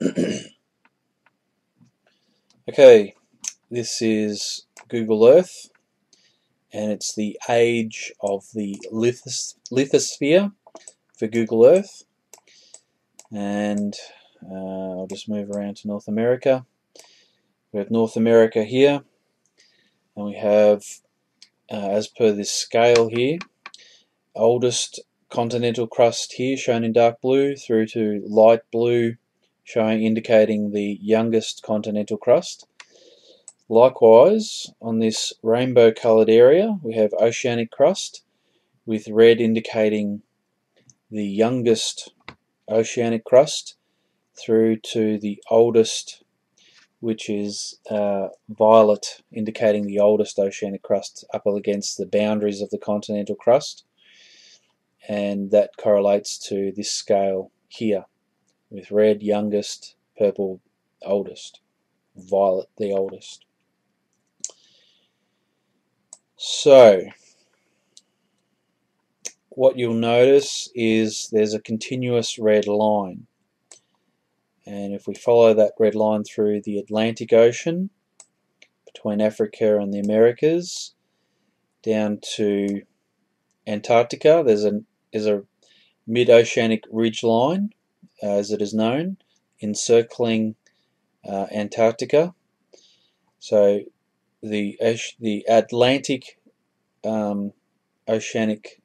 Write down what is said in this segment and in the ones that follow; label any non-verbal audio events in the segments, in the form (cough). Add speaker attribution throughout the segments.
Speaker 1: (clears throat) okay, this is Google Earth and it's the age of the lithos lithosphere for Google Earth and uh, I'll just move around to North America. We have North America here and we have uh, as per this scale here oldest continental crust here shown in dark blue through to light blue showing indicating the youngest continental crust. Likewise on this rainbow coloured area we have oceanic crust with red indicating the youngest oceanic crust through to the oldest which is uh, violet indicating the oldest oceanic crust up against the boundaries of the continental crust and that correlates to this scale here with red youngest, purple oldest, violet the oldest. So what you'll notice is there's a continuous red line and if we follow that red line through the Atlantic Ocean between Africa and the Americas down to Antarctica there's a is a mid-oceanic ridge line, as it is known, encircling uh, Antarctica. So the the Atlantic um, oceanic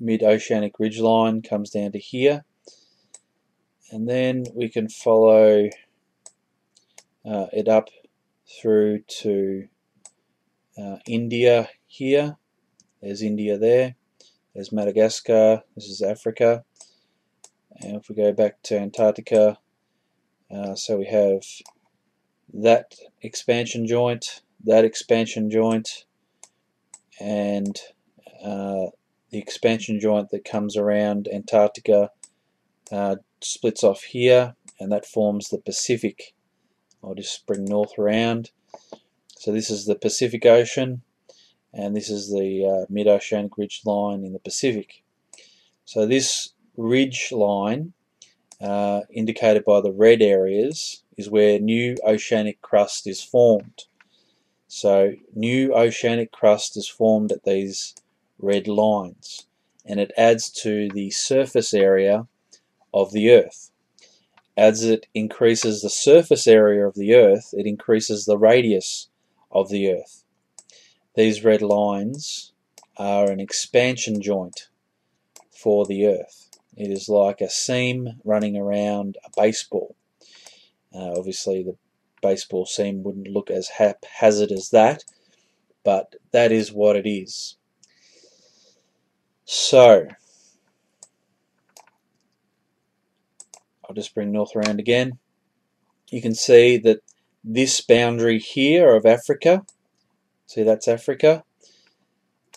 Speaker 1: mid-oceanic ridge line comes down to here and then we can follow uh, it up through to uh, India here there's India there there's Madagascar, this is Africa. And if we go back to Antarctica, uh, so we have that expansion joint, that expansion joint, and uh, the expansion joint that comes around Antarctica uh, splits off here, and that forms the Pacific. I'll just bring north around. So this is the Pacific Ocean and this is the uh, mid-oceanic ridge line in the Pacific. So this ridge line uh, indicated by the red areas is where new oceanic crust is formed. So new oceanic crust is formed at these red lines and it adds to the surface area of the earth. As it increases the surface area of the earth, it increases the radius of the earth. These red lines are an expansion joint for the Earth. It is like a seam running around a baseball. Uh, obviously the baseball seam wouldn't look as haphazard as that, but that is what it is. So, I'll just bring north around again. You can see that this boundary here of Africa See, that's Africa.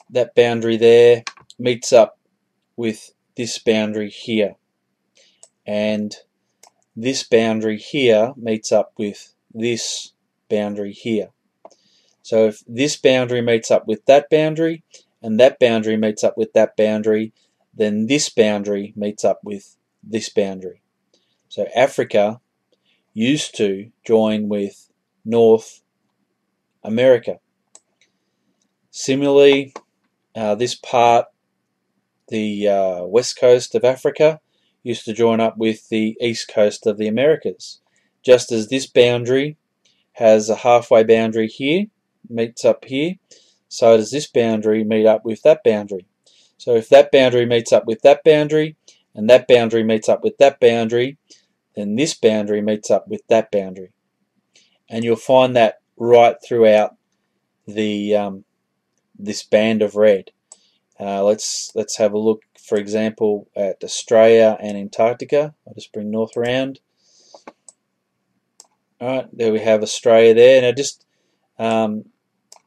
Speaker 1: That boundary there meets up with this boundary here. And this boundary here meets up with this boundary here. So if this boundary meets up with that boundary, and that boundary meets up with that boundary, then this boundary meets up with this boundary. So Africa used to join with North America. Similarly, uh, this part, the uh, west coast of Africa, used to join up with the east coast of the Americas. Just as this boundary has a halfway boundary here, meets up here, so does this boundary meet up with that boundary. So if that boundary meets up with that boundary, and that boundary meets up with that boundary, then this boundary meets up with that boundary. And you'll find that right throughout the um, this band of red. Uh, let's let's have a look, for example, at Australia and Antarctica. I'll just bring north around. All right, there we have Australia there. Now just um,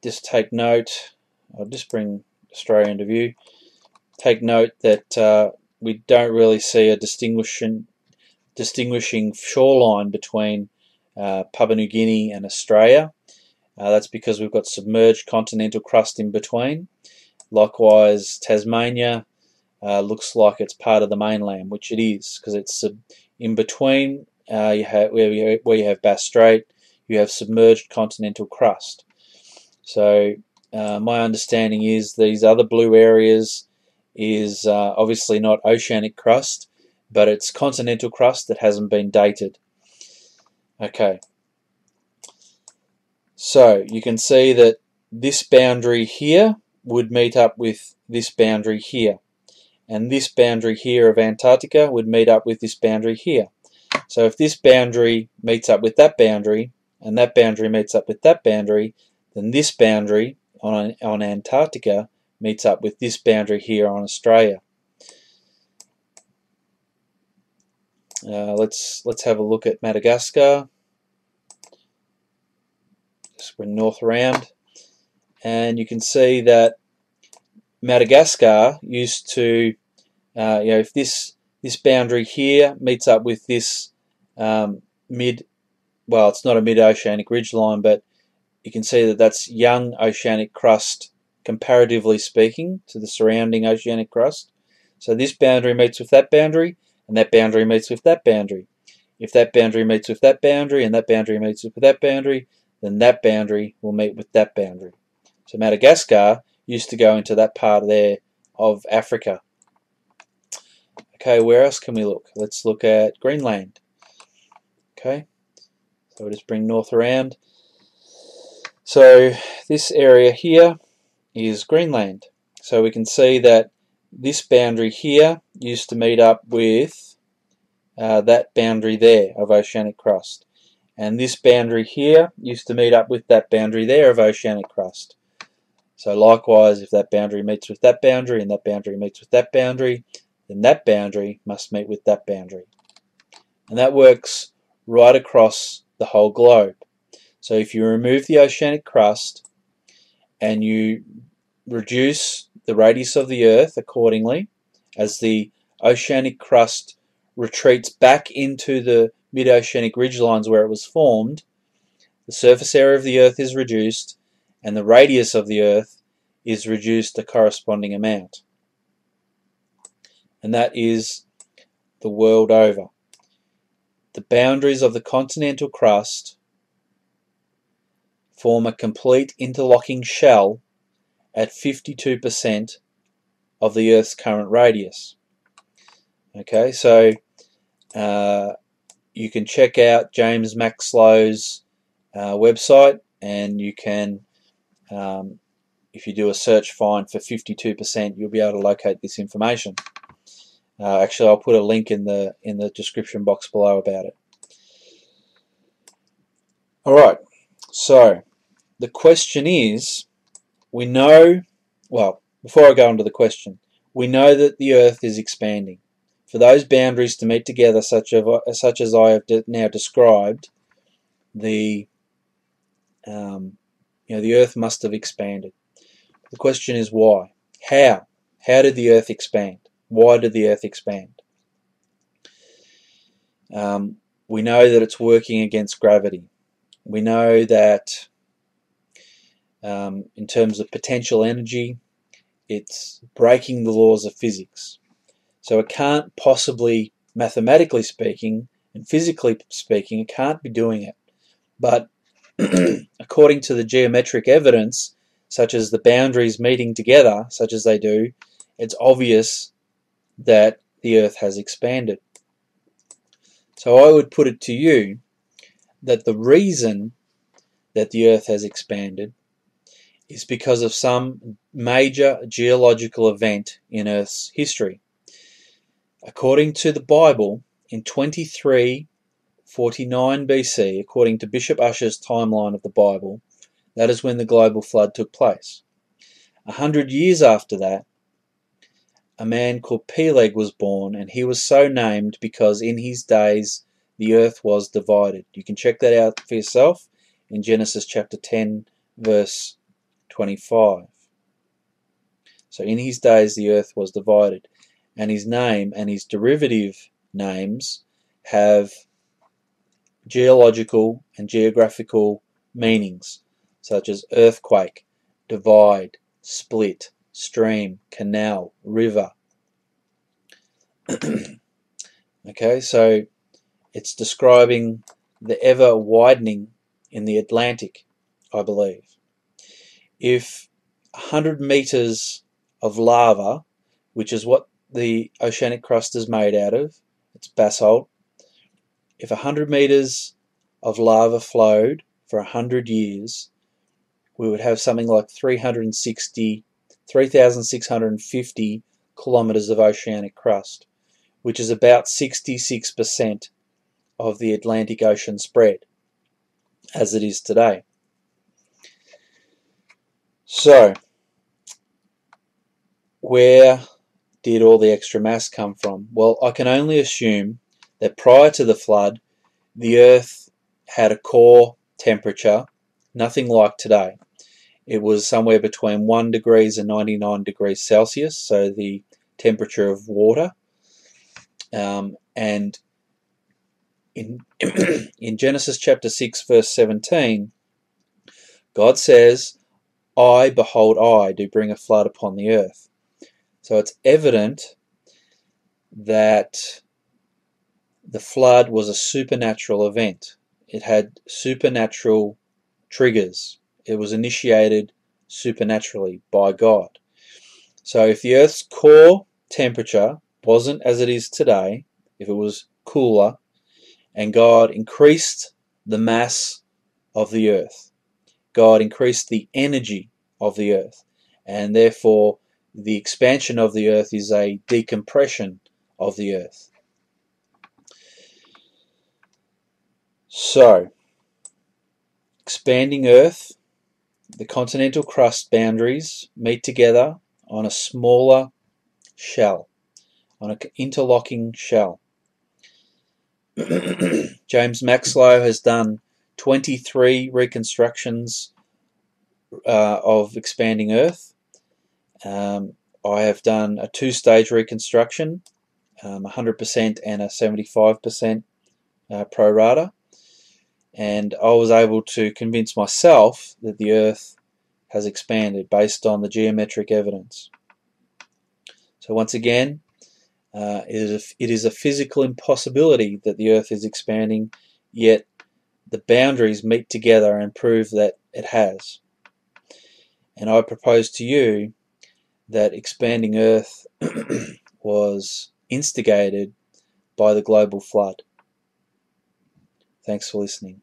Speaker 1: just take note. I'll just bring Australia into view. Take note that uh, we don't really see a distinguishing distinguishing shoreline between uh, Papua New Guinea and Australia. Uh, that's because we've got submerged continental crust in between. Likewise, Tasmania uh, looks like it's part of the mainland, which it is, because it's in between uh, you have where you, where you have Bass Strait, you have submerged continental crust. So uh, my understanding is these other blue areas is uh, obviously not oceanic crust, but it's continental crust that hasn't been dated. Okay. So you can see that this boundary here would meet up with this boundary here. And this boundary here of Antarctica would meet up with this boundary here. So if this boundary meets up with that boundary, and that boundary meets up with that boundary, then this boundary on, on Antarctica meets up with this boundary here on Australia. Uh, let's let's have a look at Madagascar. Just bring north around, and you can see that Madagascar used to, uh, you know, if this this boundary here meets up with this um, mid, well, it's not a mid-oceanic ridgeline, but you can see that that's young oceanic crust comparatively speaking to the surrounding oceanic crust. So this boundary meets with that boundary, and that boundary meets with that boundary. If that boundary meets with that boundary, and that boundary meets with that boundary, then that boundary will meet with that boundary. So Madagascar used to go into that part there of Africa. Okay, where else can we look? Let's look at Greenland. Okay, so we'll just bring north around. So this area here is Greenland. So we can see that this boundary here used to meet up with uh, that boundary there of oceanic crust. And this boundary here used to meet up with that boundary there of oceanic crust. So likewise, if that boundary meets with that boundary and that boundary meets with that boundary, then that boundary must meet with that boundary. And that works right across the whole globe. So if you remove the oceanic crust and you reduce the radius of the Earth accordingly as the oceanic crust retreats back into the mid-oceanic ridgelines where it was formed, the surface area of the Earth is reduced and the radius of the Earth is reduced a corresponding amount. And that is the world over. The boundaries of the continental crust form a complete interlocking shell at 52% of the Earth's current radius. Okay, so uh, you can check out James Maxlow's uh, website and you can, um, if you do a search find for 52%, you'll be able to locate this information. Uh, actually, I'll put a link in the in the description box below about it. All right, so the question is, we know, well, before I go on to the question, we know that the Earth is expanding. For those boundaries to meet together, such, of, such as I have now described, the um, you know the Earth must have expanded. The question is why? How? How did the Earth expand? Why did the Earth expand? Um, we know that it's working against gravity. We know that um, in terms of potential energy, it's breaking the laws of physics. So it can't possibly, mathematically speaking and physically speaking, it can't be doing it. But (clears throat) according to the geometric evidence, such as the boundaries meeting together, such as they do, it's obvious that the Earth has expanded. So I would put it to you that the reason that the Earth has expanded is because of some major geological event in Earth's history. According to the Bible, in 2349 BC, according to Bishop Ussher's timeline of the Bible, that is when the global flood took place. A hundred years after that, a man called Peleg was born, and he was so named because in his days the earth was divided. You can check that out for yourself in Genesis chapter 10, verse 25. So in his days the earth was divided, and his name and his derivative names have geological and geographical meanings, such as earthquake, divide, split, stream, canal, river. (clears throat) okay, so It's describing the ever widening in the Atlantic, I believe. If 100 meters of lava, which is what the oceanic crust is made out of, it's basalt. If 100 meters of lava flowed for 100 years, we would have something like 360, 3,650 kilometers of oceanic crust, which is about 66% of the Atlantic Ocean spread as it is today. So, where did all the extra mass come from? Well, I can only assume that prior to the flood, the Earth had a core temperature, nothing like today. It was somewhere between 1 degrees and 99 degrees Celsius, so the temperature of water. Um, and in, (clears throat) in Genesis chapter 6, verse 17, God says, I, behold, I do bring a flood upon the earth. So it's evident that the flood was a supernatural event. It had supernatural triggers. It was initiated supernaturally by God. So if the Earth's core temperature wasn't as it is today, if it was cooler, and God increased the mass of the Earth, God increased the energy of the Earth, and therefore the expansion of the earth is a decompression of the earth. So, expanding earth, the continental crust boundaries meet together on a smaller shell, on an interlocking shell. (clears throat) James Maxlow has done 23 reconstructions uh, of expanding Earth. Um, I have done a two-stage reconstruction, um, 100% and a 75% uh, pro rata, and I was able to convince myself that the Earth has expanded based on the geometric evidence. So once again, uh, it, is a, it is a physical impossibility that the Earth is expanding, yet the boundaries meet together and prove that it has. And I propose to you that expanding Earth (clears throat) was instigated by the global flood. Thanks for listening.